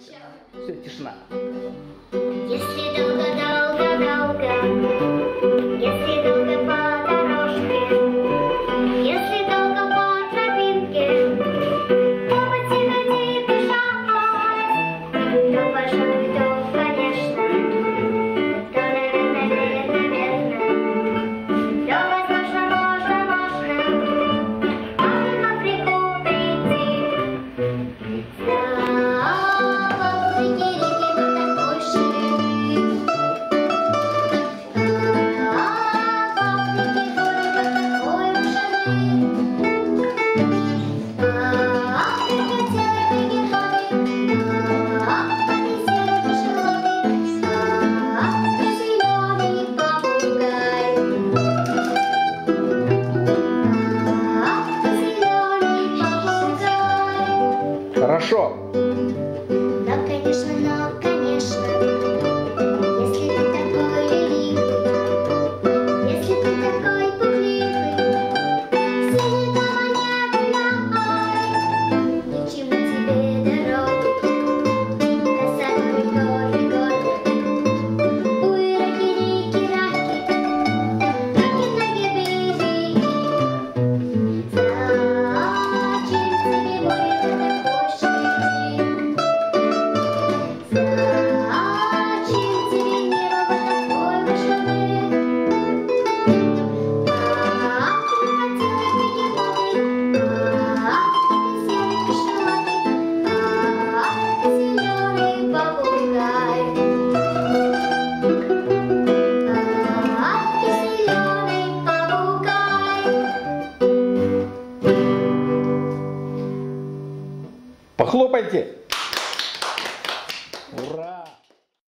Все, тишина. Хорошо. Похлопайте. Ура!